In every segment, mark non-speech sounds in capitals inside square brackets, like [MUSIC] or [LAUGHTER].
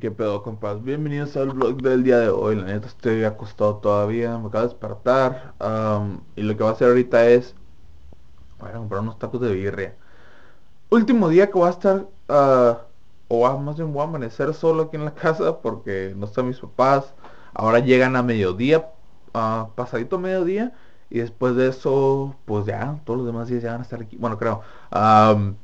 Qué pedo, compas. Bienvenidos al vlog del día de hoy. La neta estoy acostado todavía, me acabo de despertar. am, y lo que voy a hacer ahorita es... Voy a comprar unos tacos de birria. Último día que voy a estar... ah, o a- más bien voy a amanecer solo aquí en la [LAUGHS] casa porque no están mis papás. Ahora llegan a mediodía, ah, pasadito mediodía. Y después de eso, pues ya, todos los demás días ya van a estar aquí. Bueno, creo. Am,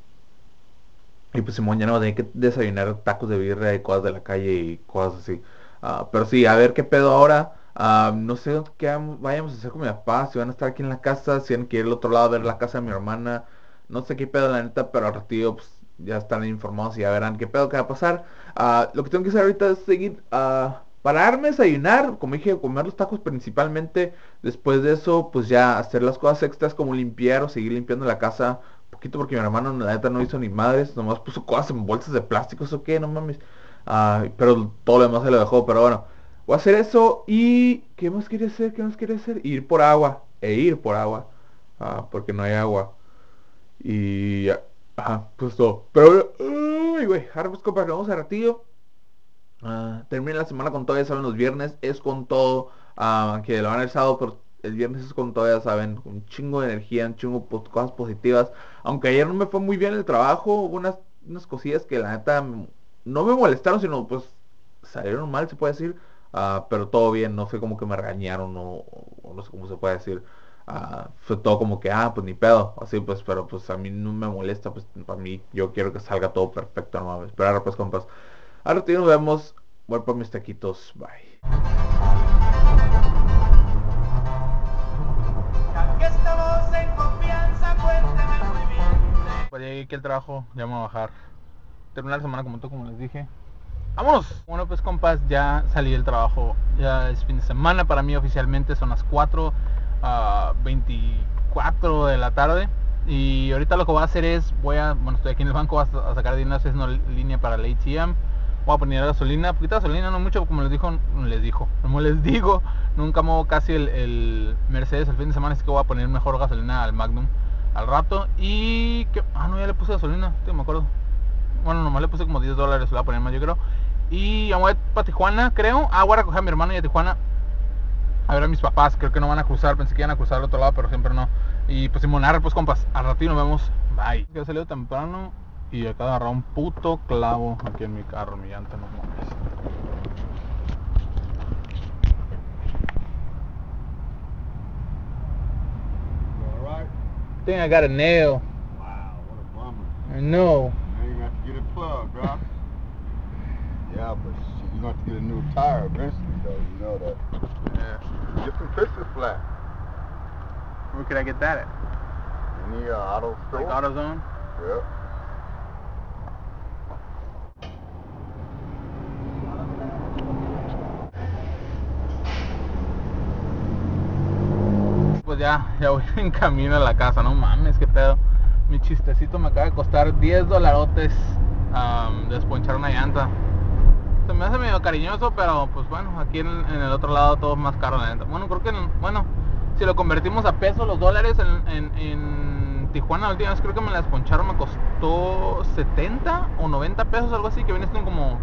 y pues Simón ya no a tener que desayunar tacos de birria y cosas de la calle y cosas así. Ah, pero sí, a ver qué pedo ahora. Ah, no sé qué vayamos a hacer con mi papá, si van a estar aquí en la casa, si van que ir al otro lado a ver la casa de mi hermana. No sé qué pedo la neta, pero al ratito pues ya están informados y ya verán qué pedo que va a pasar. Ah, lo que tengo que hacer ahorita es seguir, ah, pararme, desayunar, como dije, comer los tacos principalmente. Después de eso, pues ya hacer las cosas extras como limpiar o seguir limpiando la casa poquito porque mi hermano la neta no hizo ni madres, nomás puso cosas en bolsas de plástico, eso qué, no mames. Pero todo lo demás se lo dejó, pero bueno. Voy a hacer eso y ¿qué más quería hacer? ¿Qué más quería hacer? Ir por agua, e ir por agua. Ah, porque no hay agua. Y ajá, pues todo. Pero, uy, güey, ahora pues vamos a ratillo. Ah, termina la semana con todo, ya saben, los viernes es con todo. ah, que lo van el sábado, pero el viernes es con todo, ya saben, un chingo de energía, un chingo de cosas positivas. Aunque ayer no me fue muy bien el trabajo, hubo unas, unas cosillas que la neta no me molestaron, sino pues salieron mal, se puede decir. Ah, pero todo bien, no fue como que me regañaron o, no sé cómo se puede decir. Ah, fue todo como que, ah, pues ni pedo, así pues, pero pues a mí no me molesta, pues para mí yo quiero que salga todo perfecto, no mames. Pero ahora pues compas, ahora nos vemos, voy por mis taquitos, bye. Pues llegué aquí al trabajo, ya me voy a bajar. Terminar la semana como tú, como les dije. ¡Vámonos! Bueno, pues compas, ya salí del trabajo. Ya es fin de semana para mí oficialmente. Son las 4, ah, 24 de la tarde. Y ahorita lo que voy a hacer es, voy a, bueno, estoy aquí en el banco, a, a sacar dinero, estoy haciendo línea para el ATM. Voy a poner gasolina, poquita gasolina, no mucho, como les dijo, les dijo, como les digo, nunca muevo casi el, el Mercedes el fin de semana, así que voy a poner mejor gasolina al Magnum al rato. Y que, ah, no, ya le puse gasolina, sí, me acuerdo. Bueno, nomás le puse como 10 dólares, le voy a poner más, yo creo. Y ya voy para Tijuana, creo. Ah, voy a recoger a mi hermano y a Tijuana. A ver a mis papás, creo que no van a cruzar, pensé que iban a cruzar al otro lado, pero siempre no. Y pues Simonar, pues compas, al ratito nos vemos. Bye. Ya salió temprano y acabo de agarrar un puto clavo aquí en mi carro, mi llanta, no mames. Think I got a nail. Wow, what a bummer. I know. Now you got to have to get it plugged, huh? yeah, but shit, you got to have to get a new tire eventually, though. You know that. Yeah. Get some piston flat. Where could I get that at? Any uh, auto store? Like AutoZone? Yep. Ya, ya voy [LAUGHS] en camino a la casa, no mames, qué pedo. Mi chistecito me acaba de costar 10 dolarotes am, desponchar una llanta. Se me hace medio cariñoso, pero pues bueno, aquí en, el otro lado todo es más caro la neta. Bueno, creo que, en- bueno, si lo convertimos a pesos, los dólares en, en, Tijuana la última vez creo que me la desponcharon, me costó 70 o 90 pesos, algo así, que viene siendo como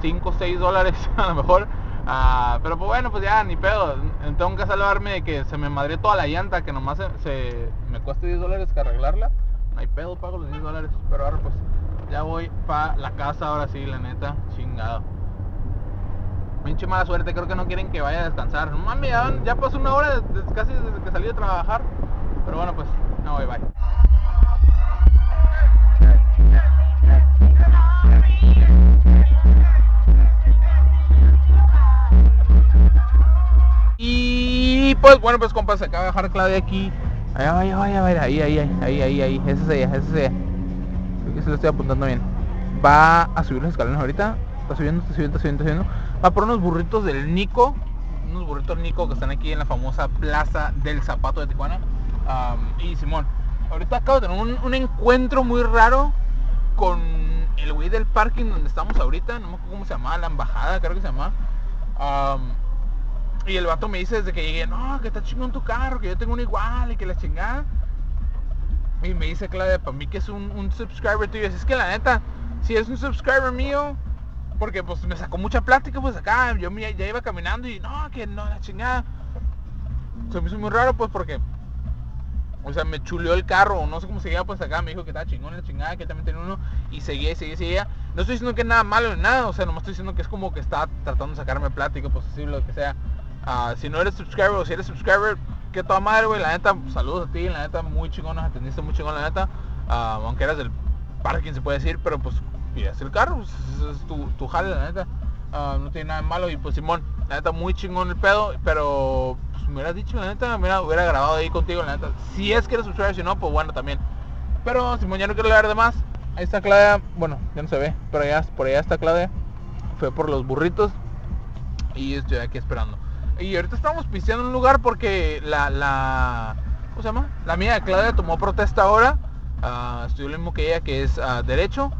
5 o 6 dólares [LAUGHS] a lo mejor. Ah, pero pues bueno, pues ya, ni pedo. Tengo que salvarme de que se me madre toda la llanta, que nomás se, me cuesta 10 dólares que arreglarla. No hay pedo, pago los 10 dólares. Pero ahora pues ya voy para la casa ahora sí, la neta, chingado. Pinche mala suerte, creo que no quieren que vaya a descansar. Mami, ya, ya pasó una hora casi desde que salí de trabajar. Pero bueno, pues, no voy, bye. Pues bueno, pues compas, acaba de dejar Claudia aquí. Vaya, vaya, vaya, ahí, ahí, ahí, ahí, ahí, esa es ella, esa es que se lo estoy apuntando bien. Va a subir los escalones ahorita. Está subiendo, está subiendo, está subiendo, está subiendo. Va por unos burritos del Nico. Unos burritos Nico que están aquí en la famosa plaza del zapato de Tijuana. Y Simón, ahorita acabo de tener un, encuentro muy raro con el güey del parking donde estamos ahorita. No me acuerdo cómo se llamaba, la embajada, creo que se llama. Am, y el vato me dice desde que llegué, no, que está chingón tu carro, que yo tengo uno igual y que la chingada. Y me dice Claudia, para mí que es un, un subscriber tuyo. Es que la neta, si es un subscriber mío, Porque pues me sacó mucha plática, pues acá, yo ya iba caminando y no, que no, la chingada. Se me hizo muy raro, pues porque, o sea, me chuleó el carro, no sé cómo se llama, pues acá me dijo que estaba chingón la chingada, que él también tenía uno, y seguía, y seguía, seguía. No estoy diciendo que es nada malo ni nada, o sea, nomás estoy diciendo que es como que está tratando de sacarme plática, pues así, lo que sea. Ah, si no eres subscriber o si eres subscriber, que toda madre, güey, la neta, saludos a ti, la neta, muy chingón, nos atendiste muy chingón, la neta. Ah, aunque eras del parking, se puede decir, pero pues, cuidas el carro, pues, es tu, tu jale, la neta. Ah, no tiene nada de malo y pues Simón, la neta muy chingón el pedo, pero pues me hubieras dicho, la neta, mira, hubiera grabado ahí contigo, la neta. Si es que eres subscriber, si no, pues bueno también. Pero Simón, ya no quiero hablar de más. Ahí está Claudia, bueno, ya no se ve, pero ya por allá está Claudia. Fue por los burritos y estoy aquí esperando. Y ahorita estamos pisteando un lugar porque la, la, ¿cómo se llama? La mía Claudia tomó protesta ahora. ah, estudió lo mismo que ella, que es ah, Derecho.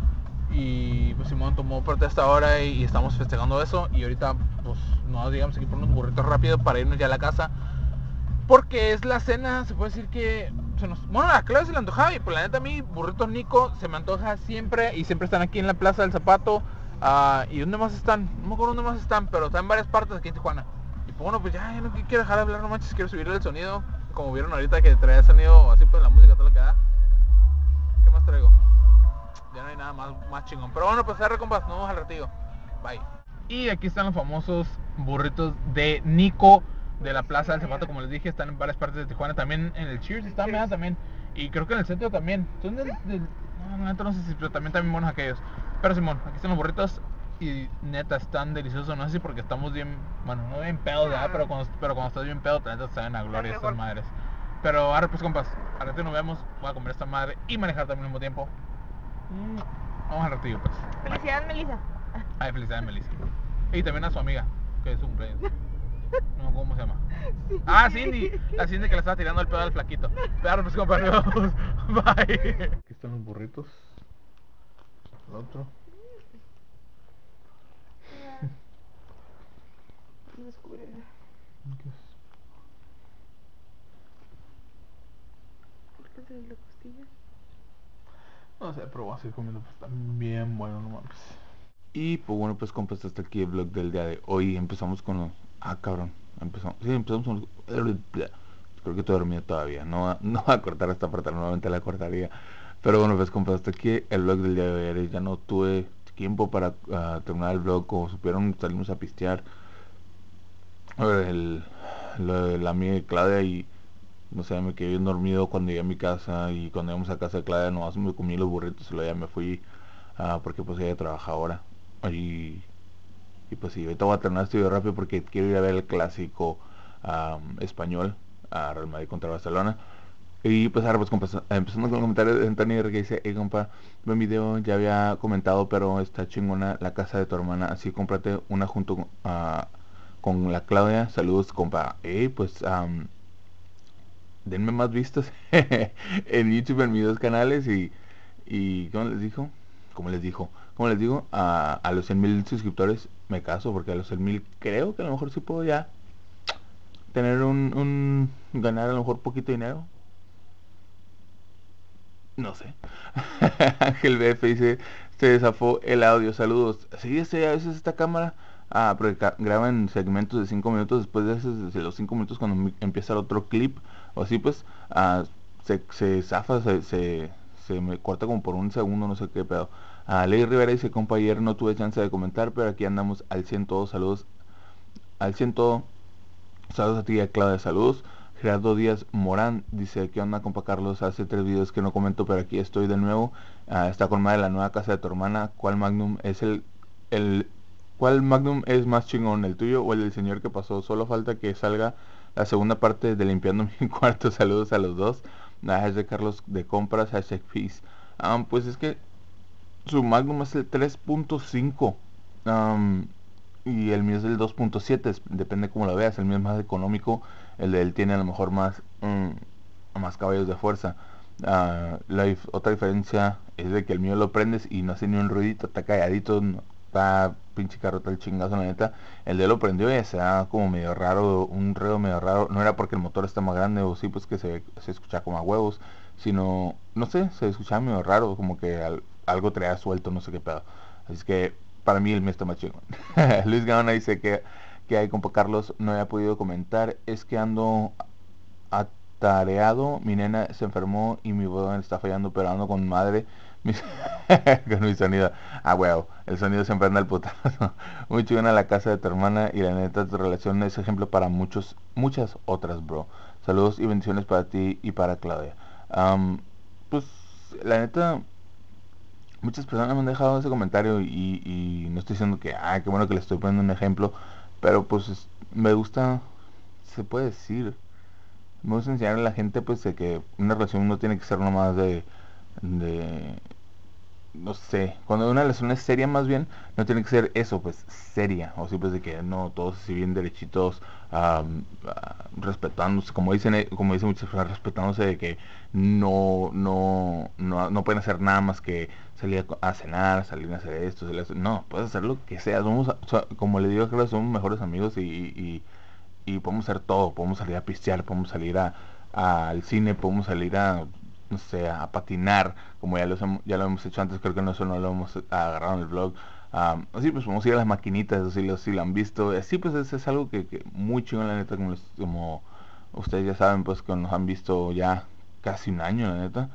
Y pues Simón tomó protesta ahora y, estamos festejando eso. Y ahorita pues nos digamos aquí por unos burritos rápido para irnos ya a la casa. Porque es la cena, se puede decir que se nos... Bueno, a Claudia se le antojaba y por la neta a mí, burritos Nico, se me antoja siempre y siempre están aquí en la Plaza del Zapato. ah, ¿Y dónde más están? No me acuerdo dónde más están, pero están en varias partes aquí en Tijuana. Bueno, pues ya, no quiero dejar de hablar, no manches, quiero subirle el sonido. Como vieron ahorita que traía sonido así pues la música, todo lo que da. ¿Qué más traigo? Ya no hay nada más, más chingón. Pero bueno, pues arre compas, nos vemos al ratito. Bye. Y aquí están los famosos burritos de Nico de la Plaza del Zapato, como les dije, están en varias partes de Tijuana, también en el Cheers están ¿verdad? también, y creo que en el centro también. Son del, del- no, no sé si, pero también también buenos aquellos. Pero Simón, aquí están los burritos y neta están deliciosos, no sé si porque estamos bien, bueno, no bien pedos, ¿verdad? Pero cuando, pero cuando estás bien pedo, neta saben a gloria estas mejor. madres. Pero ahora pues compas, al ratito nos vemos, voy a comer esta madre y manejar también al mismo tiempo. Mm, Vamos al ratito pues. Bye. Felicidades, Melissa. Ay, felicidades, Melissa. Y también a su amiga, que es su cumpleaños. [LAUGHS] No, ¿cómo se llama? Ah, Cindy. La Cindy que le estaba tirando el pedo al flaquito. Claro, pues compañeros. [LAUGHS] Bye. Aquí están los burritos. El otro. ¿Qué es? No sé, pero voy a seguir comiendo, pues están bien buenos, no mames. Y pues bueno, pues compas, hasta aquí el vlog del día de hoy. Empezamos con los... Ah, cabrón. Empezamos... Sí, empezamos con los... Creo que estoy dormido todavía. No, va- [LAUGHS] no va a cortar esta parte, nuevamente la cortaría. Pero bueno, pues compas, hasta aquí el vlog del día de hoy. Ya no tuve tiempo para ah, terminar el vlog. Como supieron, salimos a pistear. A ver, el, de la amiga de Claudia y... No sé, me quedé bien dormido cuando llegué a mi casa y cuando íbamos a casa de Claudia nomás me comí los burritos y luego ya me fui ah, porque pues ella trabaja ahora. Y, y pues sí, ahorita voy a terminar este video rápido porque quiero ir a ver el clásico am, español a Real Madrid contra Barcelona. Y pues ahora pues empezando con el comentario de Antonio que dice, hey compa, buen video, ya había comentado pero está chingona la casa de tu hermana, así cómprate una junto con, ah, con la Claudia, saludos compa. Hey, pues am, denme más vistas [LAUGHS] en YouTube en mis dos canales y, y ¿cómo les dijo? Como les dijo, como les digo, a, a los 100 mil suscriptores me caso porque a los 100 mil creo que a lo mejor sí puedo ya tener un, un ganar a lo mejor poquito dinero. No sé. [LAUGHS] Ángel BF dice, se desafó el audio, saludos. Sí, este, a veces esta cámara ah, pero ca- graba en segmentos de 5 minutos, después de, esos, de los 5 minutos cuando empieza el otro clip, o así pues, ah, se, se zafa, se, se, me corta como por un segundo, no sé qué pedo. Ah, Ley Rivera dice, compa, ayer no tuve chance de comentar, pero aquí andamos al 100 todos, saludos. Al 100 todo, saludos a ti a Claudia, saludos. Gerardo Díaz Morán dice, ¿qué onda, compa Carlos? Hace tres videos que no comento, pero aquí estoy de nuevo. Ah, está con madre la nueva casa de tu hermana. ¿Cuál Magnum es el, el, cuál Magnum es más chingón, el tuyo o el del señor que pasó? Solo falta que salga la segunda parte de limpiando [LAUGHS] mi cuarto. Saludos a los dos. Ah, hashtag Carlos de compras, hashtag peace. Ah, pues es que su Magnum es el 3.5 am, y el mío es el 2.7, es- depende cómo lo veas, el mío es más económico, el de él tiene a lo mejor más, mm, más caballos de fuerza. Ah, la otra diferencia es de que el mío lo prendes y no hace ni un ruidito, está calladito, está pinche carro, está el chingazo, la neta. El de lo prendió y se da como medio raro, un ruido medio raro. No era porque el motor está más grande o sí, pues que se, se escucha como a huevos, sino, no sé, se escuchaba medio raro, como que al- algo traía suelto, no sé qué pedo. Así que para mí el mío está más chingón. [LAUGHS] Luis Gaona dice que, que hay compa Carlos, no había podido comentar, es que ando atareado, mi nena se enfermó y mi boda está fallando, pero ando con madre. [LAUGHS] con mi sonido. Ah, huevo, el sonido siempre anda al putazo. [LAUGHS] Muy chingona la casa de tu hermana y la neta tu relación es ejemplo para muchos, muchas otras, bro. Saludos y bendiciones para ti y para Claudia. Pues, la neta, muchas personas me han dejado ese comentario y, y no estoy diciendo que, ah, qué bueno que le estoy poniendo un ejemplo, pero pues es- me gusta, se puede decir, me gusta enseñar a la gente pues de que una relación no tiene que ser nomás de, de, no sé, cuando una relación es seria más bien, no tiene que ser eso, pues seria, o sí pues de que no, todos así bien derechitos, ah, respetándose, como dicen, eh, como dicen muchas personas, respetándose de que no, no, no, no pueden hacer nada más que salir a, cenar, salir a hacer esto, salir a no, puedes hacer lo que sea, como le digo, creo que somos mejores amigos y, y, y podemos hacer todo, podemos salir a pistear, podemos salir a, a- al cine, podemos salir a, no sé, a patinar, como ya lo, hemos- ya lo hemos hecho antes, creo que no, eso no lo hemos agarrado en el vlog. Am, así pues podemos ir a las maquinitas, así lo, si lo han visto, así pues es, es algo que, muy chingón la neta, como, ustedes ya saben, pues que nos han visto ya casi un año la neta.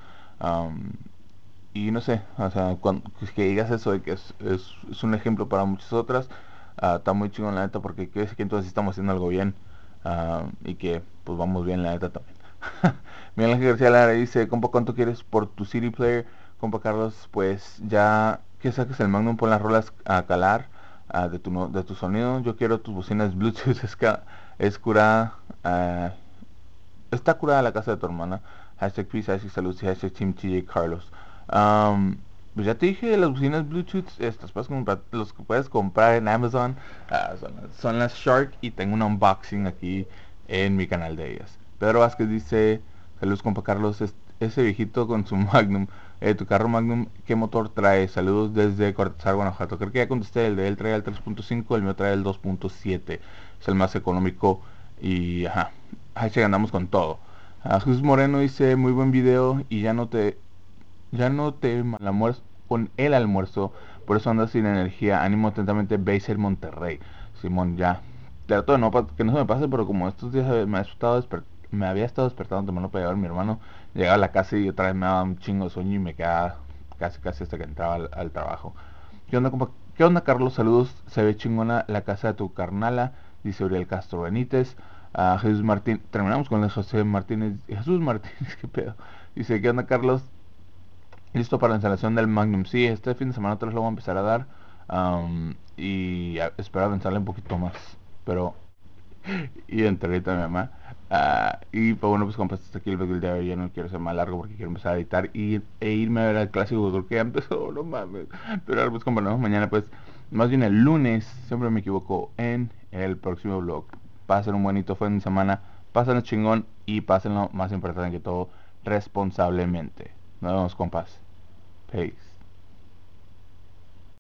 Y no sé, o sea, cuan- que digas eso de que es, es, un ejemplo para muchas otras, ah, está muy chingón la neta porque decir que entonces estamos haciendo algo bien y que pues vamos bien la neta también. [LAUGHS] Miguel Ángel García Lara dice, compa, ¿cuánto quieres por tu CD player? Compa Carlos, pues ya que saques el Magnum, pon las rolas a calar ah, de, tu, de tu sonido. Yo quiero tus bocinas Bluetooth, [LAUGHS] es, curada. ah, está curada la casa de tu hermana. Hashtag peace, hashtag salud y hashtag team TJ Carlos. Pues ya te dije, las bocinas Bluetooth, estas puedes comprar, los que puedes comprar en Amazon ah, son, son las Shark y tengo un unboxing aquí en mi canal de ellas. Pedro Vázquez dice, saludos compa Carlos, es- ese viejito con su [LAUGHS] Magnum, eh, tu carro Magnum, ¿qué motor trae? Saludos desde Cortázar, Guanajuato. Creo que ya contesté, el de él trae el 3.5, el mío trae el 2.7, es el más económico y ajá, hashtag andamos con todo. Ah, Jesús Moreno dice, muy buen video y ya no te ya no te mal con el almuerzo, por eso andas sin energía. Ánimo atentamente, Beisel Monterrey. Simón, ya. Trato de no que no se me pase, pero como estos días me, ha estado desper- me había estado despertando temprano para llevar a mi hermano, llegaba a la casa y otra vez me daba un chingo de sueño y me quedaba casi casi hasta que entraba al, trabajo. ¿Qué onda, compa? ¿Qué onda, Carlos? Saludos. Se ve chingona la casa de tu carnala, dice Uriel Castro Benítez. A Jesús Martín, terminamos con el José Martínez. Jesús Martínez, [LAUGHS] qué pedo. Dice, ¿qué onda, Carlos? Listo para la instalación del Magnum. Sí, este fin de semana otra vez lo voy a empezar a dar. am, y a- espero avanzarle un poquito más. Pero. [LAUGHS] Y entre ahorita mi mamá. Ah, y pues bueno, pues compas, hasta aquí el video de hoy. Ya no quiero ser más largo porque quiero empezar a editar y, e irme a ver al clásico porque ya [LAUGHS] empezó, no mames. Pero ahora pues compa, nos vemos mañana pues. Más bien el lunes, siempre me equivoco, en el próximo vlog. Pasen un bonito fin de semana. Pásenlo chingón y pásenlo más importante que todo responsablemente. Nos vemos compas. Peace.